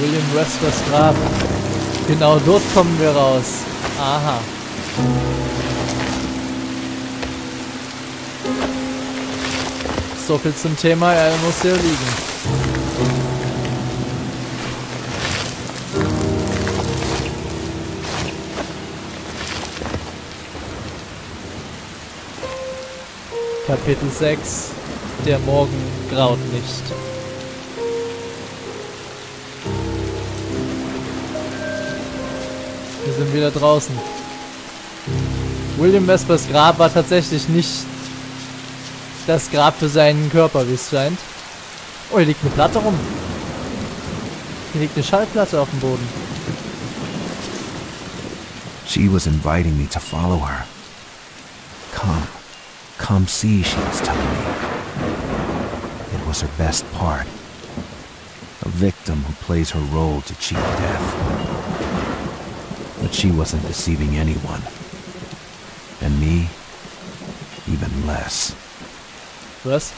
William Westers Grab. Genau dort kommen wir raus. Aha. So viel zum Thema, er muss hier liegen. Kapitel 6 Der Morgen graut nicht. Wieder draußen. William Vespers Grab war tatsächlich nicht das Grab für seinen Körper, wie es scheint. Oh, hier liegt eine Platte rum. Hier liegt eine Schallplatte auf dem Boden. She was inviting me to follow her. Come. Come see, she was telling me. It was her best part. A victim who plays her role to cheat death. But she wasn't deceiving anyone. And me, even less. Was?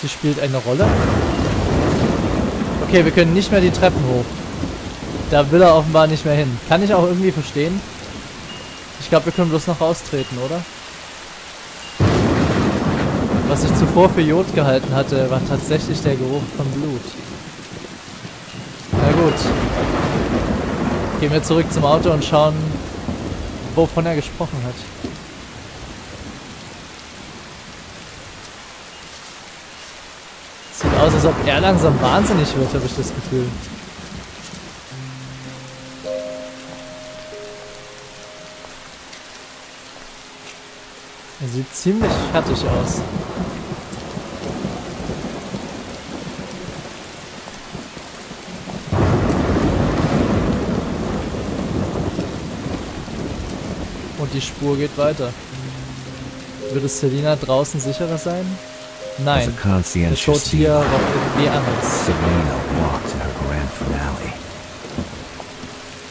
Sie spielt eine Rolle? Okay, wir können nicht mehr die Treppen hoch. Da will er offenbar nicht mehr hin. Kann ich auch irgendwie verstehen. Ich glaube, wir können bloß noch raustreten, oder? Was ich zuvor für Jod gehalten hatte, war tatsächlich der Geruch von Blut. Na gut. Gehen wir zurück zum Auto und schauen, wovon er gesprochen hat. Sieht aus, als ob er langsam wahnsinnig wird, habe ich das Gefühl. Er sieht ziemlich fertig aus. Und die Spur geht weiter. Würde Selina draußen sicherer sein? Nein. a Das conscientious schaut hier auch irgendwie anders. Selena walked to her grand finale.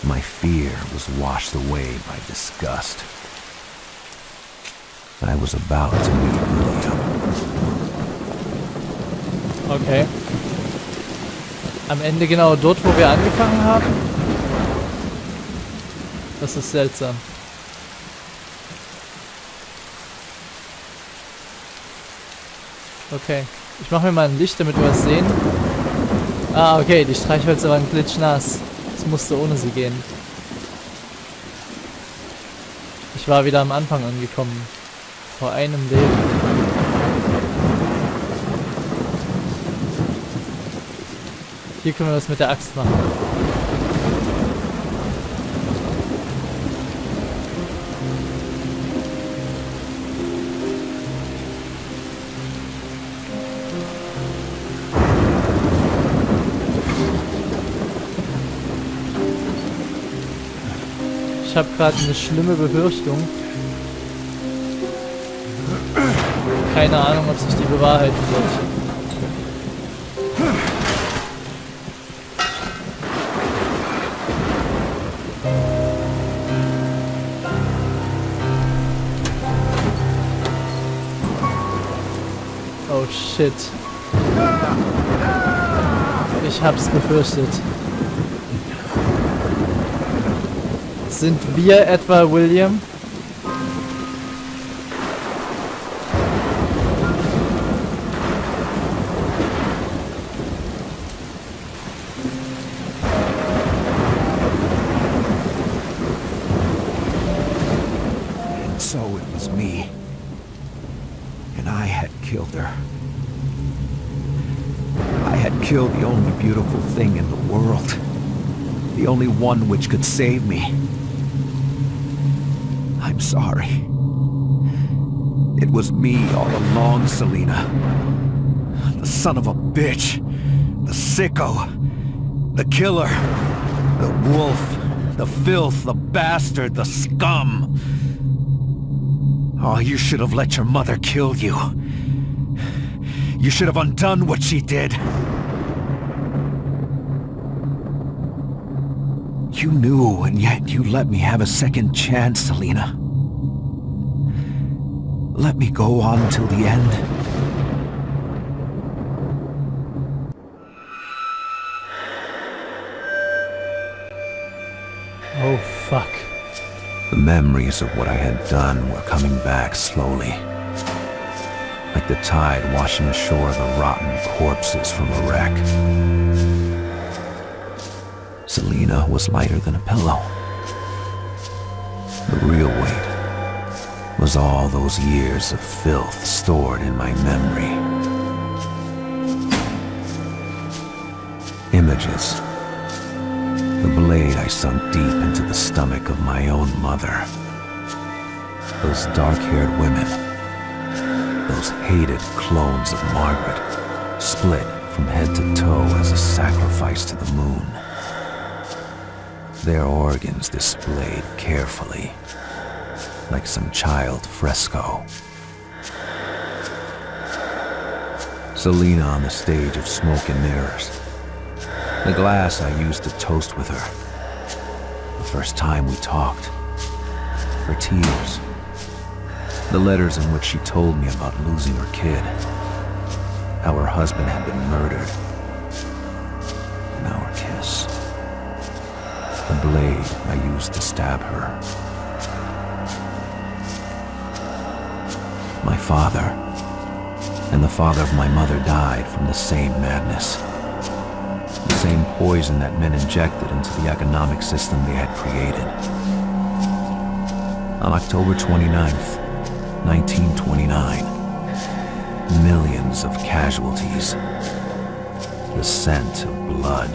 My fear was washed away by disgust. I was about to meet William. Okay. Am Ende genau dort, wo wir angefangen haben? Das ist seltsam. Okay. Ich mache mir mal ein Licht, damit wir was sehen. Ah, okay. Die Streichhölzer waren glitschnass. Es musste ohne sie gehen. Ich war wieder am Anfang angekommen. Vor einem Leben. Hier können wir das mit der Axt machen. Ich habe gerade eine schlimme Befürchtung. Keine Ahnung, ob sich die bewahrheiten wird. Oh shit. Ich hab's befürchtet. Sind wir etwa William? And so it was me. And I had killed her. I had killed the only beautiful thing in the world. The only one which could save me. I'm sorry. It was me all along, Selena. The son of a bitch. The sicko. The killer. The wolf. The filth. The bastard. The scum. Oh, you should have let your mother kill you. You should have undone what she did. You knew, and yet you let me have a second chance, Selena. Let me go on till the end. Oh, fuck. The memories of what I had done were coming back slowly. Like the tide washing ashore the rotten corpses from a wreck. Selena was lighter than a pillow. The real weight was all those years of filth stored in my memory. Images the blade I sunk deep into the stomach of my own mother. Those dark-haired women. Those hated clones of Margaret, split from head to toe as a sacrifice to the moon. Their organs displayed carefully, like some child fresco. Selena on the stage of smoke and mirrors the glass I used to toast with her. The first time we talked. Her tears. The letters in which she told me about losing her kid. How her husband had been murdered. And our kiss. The blade I used to stab her. My father and the father of my mother died from the same madness The same poison that men injected into the economic system they had created. On October 29th, 1929, millions of casualties, the scent of blood,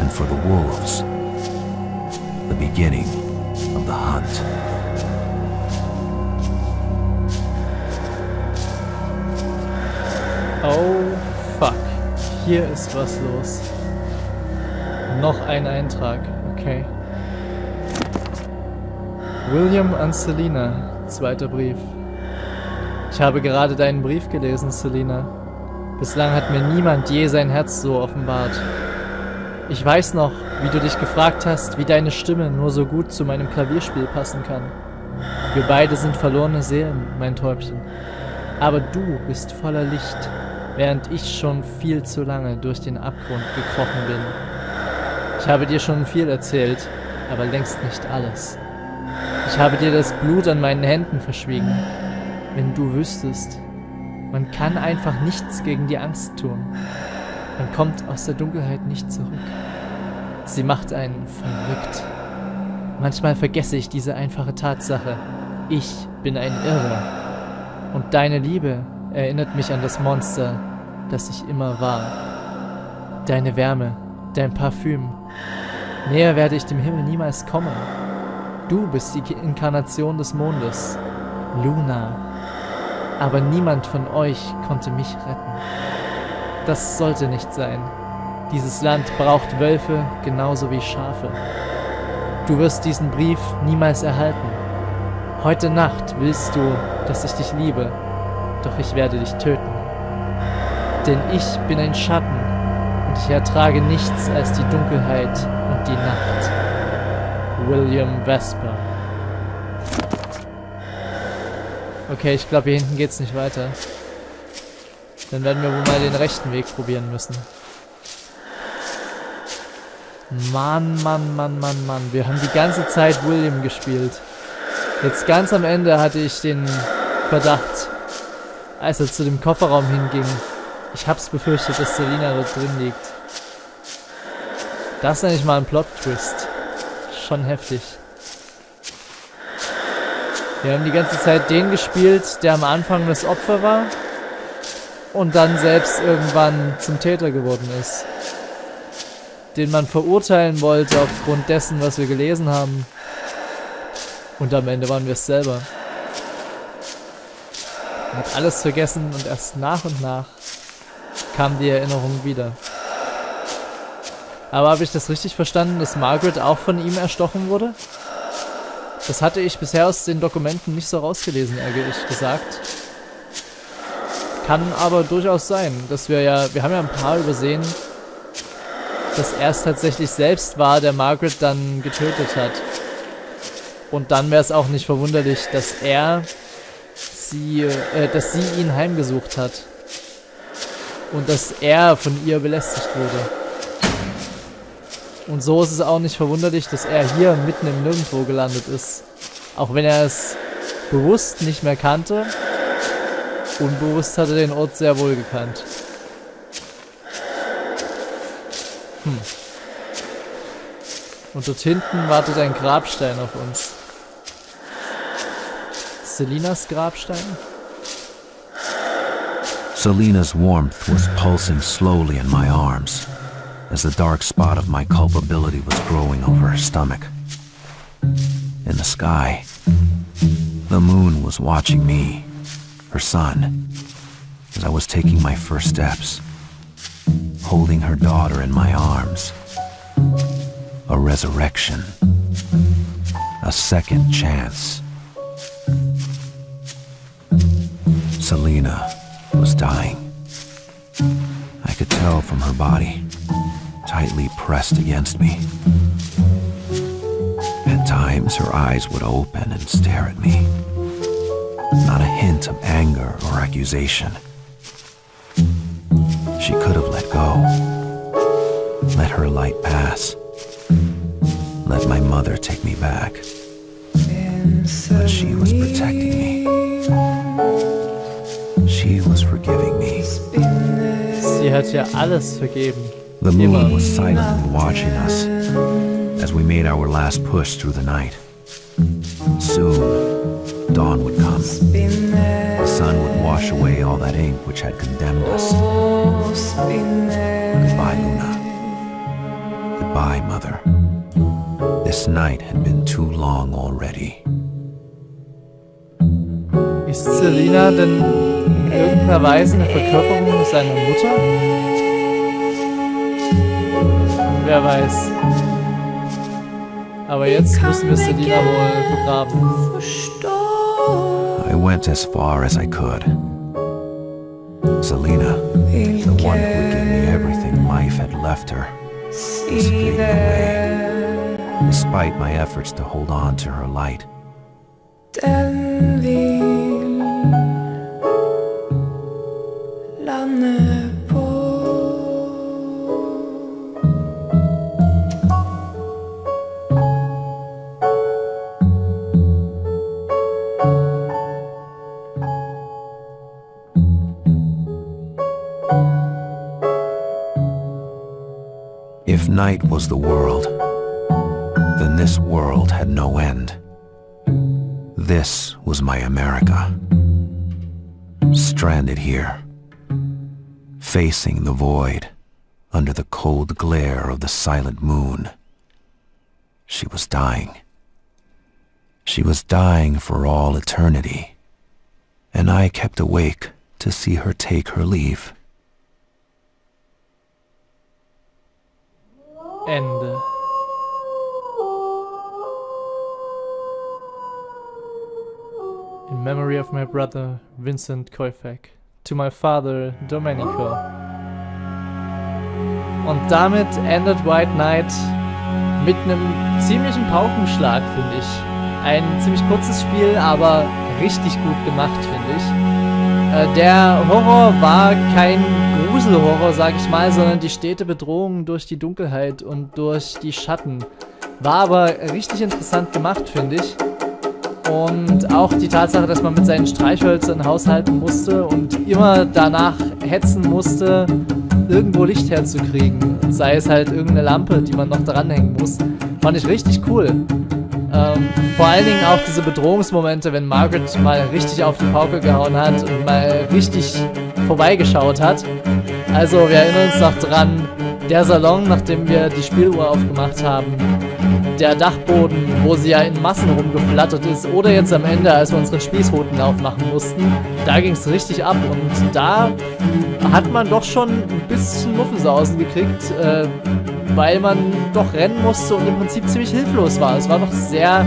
and for the wolves, the beginning of the hunt. Oh Hier ist was los. Noch ein Eintrag, okay. William an Selina, zweiter Brief. Ich habe gerade deinen Brief gelesen, Selina. Bislang hat mir niemand je sein Herz so offenbart. Ich weiß noch, wie du dich gefragt hast, wie deine Stimme nur so gut zu meinem Klavierspiel passen kann. Wir beide sind verlorene Seelen, mein Täubchen. Aber du bist voller Licht während ich schon viel zu lange durch den Abgrund gekrochen bin. Ich habe dir schon viel erzählt, aber längst nicht alles. Ich habe dir das Blut an meinen Händen verschwiegen. Wenn du wüsstest, man kann einfach nichts gegen die Angst tun. Man kommt aus der Dunkelheit nicht zurück. Sie macht einen verrückt. Manchmal vergesse ich diese einfache Tatsache. Ich bin ein Irrer. Und deine Liebe erinnert mich an das Monster, das ich immer war. Deine Wärme, dein Parfüm. Näher werde ich dem Himmel niemals kommen. Du bist die Inkarnation des Mondes, Luna. Aber niemand von euch konnte mich retten. Das sollte nicht sein. Dieses Land braucht Wölfe genauso wie Schafe. Du wirst diesen Brief niemals erhalten. Heute Nacht willst du, dass ich dich liebe doch ich werde dich töten. Denn ich bin ein Schatten und ich ertrage nichts als die Dunkelheit und die Nacht. William Vesper. Okay, ich glaube hier hinten geht's nicht weiter. Dann werden wir wohl mal den rechten Weg probieren müssen. Mann, Mann, Mann, Mann, Mann. Wir haben die ganze Zeit William gespielt. Jetzt ganz am Ende hatte ich den Verdacht, als er zu dem Kofferraum hinging. Ich hab's befürchtet, dass Selina dort drin liegt. Das nenne ich mal ein Plot-Twist. Schon heftig. Wir haben die ganze Zeit den gespielt, der am Anfang das Opfer war und dann selbst irgendwann zum Täter geworden ist. Den man verurteilen wollte aufgrund dessen, was wir gelesen haben. Und am Ende waren wir es selber. Man hat alles vergessen und erst nach und nach kam die Erinnerung wieder. Aber habe ich das richtig verstanden, dass Margaret auch von ihm erstochen wurde? Das hatte ich bisher aus den Dokumenten nicht so rausgelesen, ehrlich gesagt. Kann aber durchaus sein, dass wir ja, wir haben ja ein paar übersehen, dass er es tatsächlich selbst war, der Margaret dann getötet hat. Und dann wäre es auch nicht verwunderlich, dass er sie, äh, dass sie ihn heimgesucht hat. Und dass er von ihr belästigt wurde. Und so ist es auch nicht verwunderlich, dass er hier mitten im Nirgendwo gelandet ist. Auch wenn er es bewusst nicht mehr kannte. Unbewusst hat er den Ort sehr wohl gekannt. Hm. Und dort hinten wartet ein Grabstein auf uns. Selinas Grabstein? Selena's warmth was pulsing slowly in my arms as the dark spot of my culpability was growing over her stomach. In the sky, the moon was watching me, her son, as I was taking my first steps, holding her daughter in my arms. A resurrection. A second chance. Selena was dying. I could tell from her body, tightly pressed against me. At times, her eyes would open and stare at me. Not a hint of anger or accusation. She could have let go. Let her light pass. Let my mother take me back. But she was protecting me. Hat ja alles vergeben. The moon was silently watching us as we made our last push through the night. Soon, dawn would come. The sun would wash away all that ink which had condemned us. Goodbye, Luna. Goodbye, Mother. This night had been too long already. Ist Selina denn in irgendeiner Weise eine Verkörperung seiner Mutter? Wer weiß. Aber jetzt müssen wir Selina wohl begraben. I went as far as I could. Selena, the one who would give me everything life had left her, was fading away, despite my efforts to hold on to her light. Night was the world, then this world had no end. This was my America. Stranded here, facing the void, under the cold glare of the silent moon. She was dying. She was dying for all eternity, and I kept awake to see her take her leave. Ende. In memory of my brother Vincent Koifek. To my father Domenico. Und damit endet White Knight mit einem ziemlichen Paukenschlag, finde ich. Ein ziemlich kurzes Spiel, aber richtig gut gemacht, finde ich. Äh, der Horror war kein Gruselhorror, sag ich mal, sondern die stete Bedrohung durch die Dunkelheit und durch die Schatten. War aber richtig interessant gemacht, finde ich. Und auch die Tatsache, dass man mit seinen Streichhölzern haushalten musste und immer danach hetzen musste, irgendwo Licht herzukriegen. Sei es halt irgendeine Lampe, die man noch dranhängen muss. Fand ich richtig cool. Ähm, vor allen Dingen auch diese Bedrohungsmomente, wenn Margaret mal richtig auf die Pauke gehauen hat und mal richtig vorbeigeschaut hat. Also wir erinnern uns noch dran, der Salon, nachdem wir die Spieluhr aufgemacht haben, der Dachboden, wo sie ja in Massen rumgeflattert ist, oder jetzt am Ende, als wir unseren Spießruten aufmachen mussten, da ging es richtig ab und da hat man doch schon ein bisschen Muffensausen gekriegt, äh, weil man doch rennen musste und im Prinzip ziemlich hilflos war. Es war doch sehr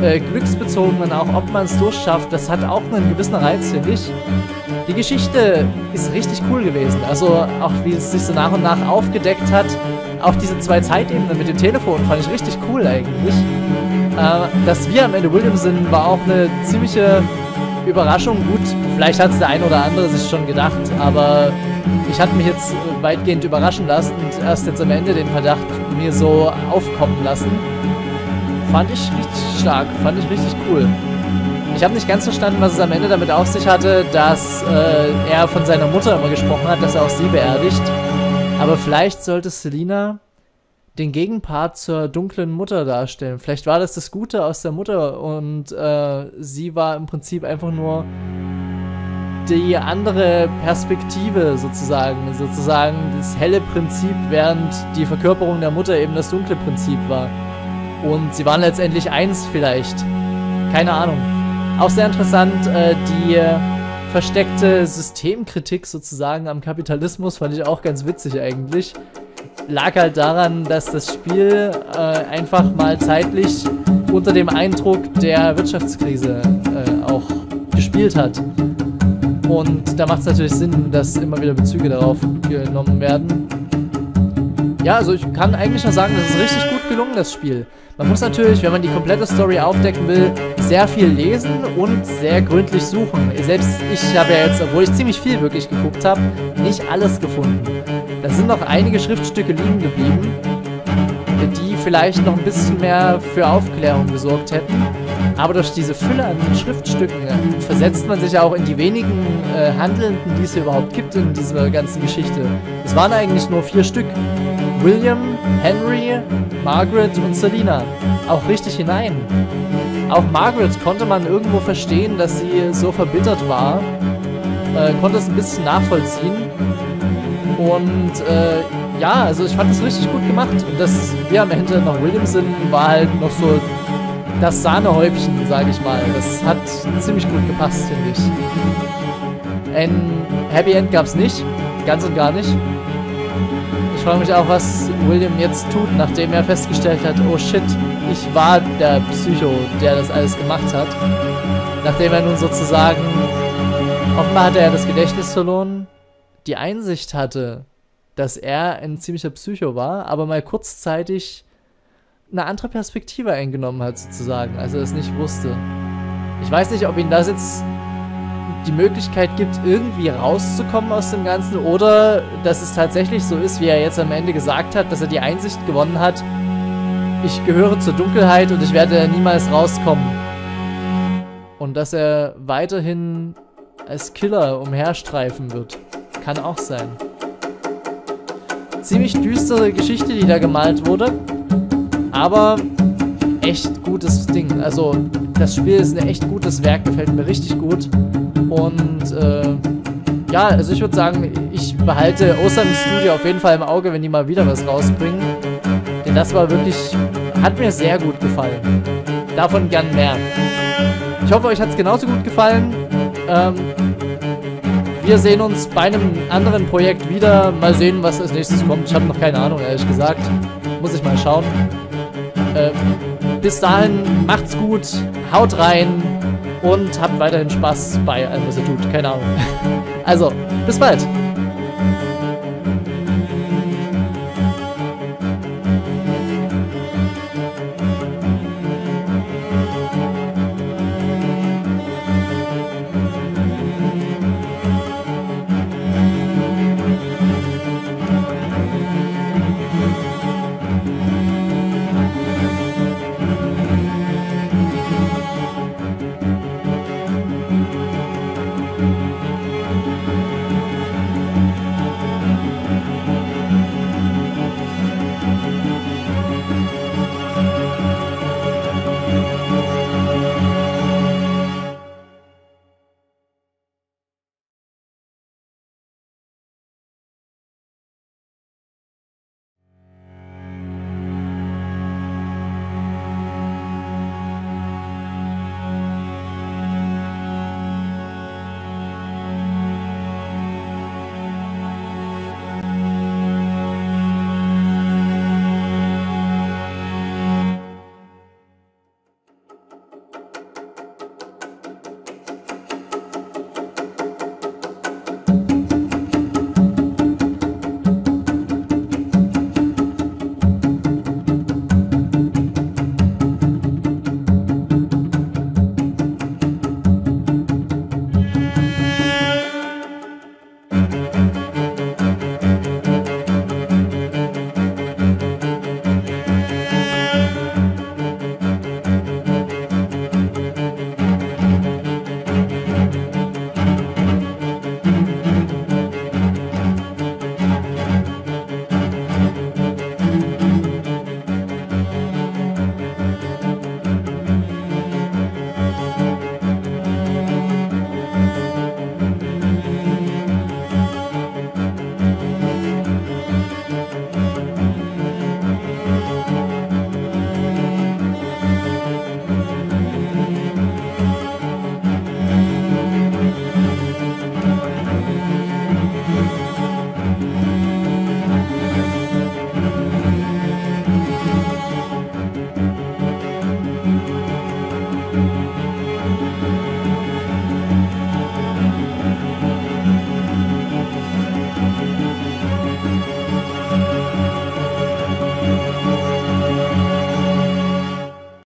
äh, glücksbezogen und auch ob man es durchschafft, das hat auch einen gewissen Reiz, finde ich. Die Geschichte ist richtig cool gewesen. Also auch wie es sich so nach und nach aufgedeckt hat. Auch diese zwei Zeitebenen mit dem Telefon fand ich richtig cool eigentlich. Äh, dass wir am Ende Williams sind, war auch eine ziemliche Überraschung. Gut, vielleicht hat es der ein oder andere sich schon gedacht, aber ich hatte mich jetzt weitgehend überraschen lassen und erst jetzt am Ende den Verdacht mir so aufkommen lassen. Fand ich richtig stark, fand ich richtig cool. Ich habe nicht ganz verstanden, was es am Ende damit auf sich hatte, dass äh, er von seiner Mutter immer gesprochen hat, dass er auch sie beerdigt. Aber vielleicht sollte Selina den Gegenpart zur dunklen Mutter darstellen. Vielleicht war das das Gute aus der Mutter und äh, sie war im Prinzip einfach nur die andere Perspektive sozusagen, sozusagen das helle Prinzip, während die Verkörperung der Mutter eben das dunkle Prinzip war. Und sie waren letztendlich eins vielleicht. Keine Ahnung. Auch sehr interessant, äh, die versteckte Systemkritik sozusagen am Kapitalismus fand ich auch ganz witzig eigentlich. Lag halt daran, dass das Spiel äh, einfach mal zeitlich unter dem Eindruck der Wirtschaftskrise äh, auch gespielt hat. Und da macht es natürlich Sinn, dass immer wieder Bezüge darauf genommen werden. Ja, also ich kann eigentlich nur sagen, das ist richtig gut gelungen, das Spiel. Man muss natürlich, wenn man die komplette Story aufdecken will, sehr viel lesen und sehr gründlich suchen. Selbst ich habe ja jetzt, obwohl ich ziemlich viel wirklich geguckt habe, nicht alles gefunden. Da sind noch einige Schriftstücke liegen geblieben, die vielleicht noch ein bisschen mehr für Aufklärung gesorgt hätten. Aber durch diese Fülle an Schriftstücken äh, versetzt man sich auch in die wenigen äh, Handelnden, die es hier überhaupt gibt in dieser ganzen Geschichte. Es waren eigentlich nur vier Stück. William, Henry, Margaret und Selina. Auch richtig hinein. Auch Margaret konnte man irgendwo verstehen, dass sie so verbittert war. Äh, konnte es ein bisschen nachvollziehen. Und äh, ja, also ich fand es richtig gut gemacht. Und dass wir am Ende noch William sind, war halt noch so das Sahnehäubchen, sage ich mal. Das hat ziemlich gut gepasst, finde ich. Ein Happy End gab es nicht. Ganz und gar nicht. Ich frage mich auch, was William jetzt tut, nachdem er festgestellt hat, oh shit, ich war der Psycho, der das alles gemacht hat. Nachdem er nun sozusagen, offenbar hatte er das Gedächtnis verloren, die Einsicht hatte, dass er ein ziemlicher Psycho war, aber mal kurzzeitig eine andere Perspektive eingenommen hat, sozusagen, als er es nicht wusste. Ich weiß nicht, ob ihn das jetzt die Möglichkeit gibt, irgendwie rauszukommen aus dem Ganzen oder dass es tatsächlich so ist, wie er jetzt am Ende gesagt hat, dass er die Einsicht gewonnen hat, ich gehöre zur Dunkelheit und ich werde niemals rauskommen. Und dass er weiterhin als Killer umherstreifen wird. Kann auch sein. Ziemlich düstere Geschichte, die da gemalt wurde. Aber echt gutes Ding. Also das Spiel ist ein echt gutes Werk, gefällt mir richtig gut. Und äh, ja, also ich würde sagen, ich behalte Awesome Studio auf jeden Fall im Auge, wenn die mal wieder was rausbringen. Denn das war wirklich, hat mir sehr gut gefallen. Davon gern mehr. Ich hoffe, euch hat es genauso gut gefallen. Ähm, wir sehen uns bei einem anderen Projekt wieder. Mal sehen, was als nächstes kommt. Ich habe noch keine Ahnung, ehrlich gesagt. Muss ich mal schauen. Äh, bis dahin, macht's gut, haut rein und habt weiterhin Spaß bei allem, was ihr tut. Keine Ahnung. Also, bis bald.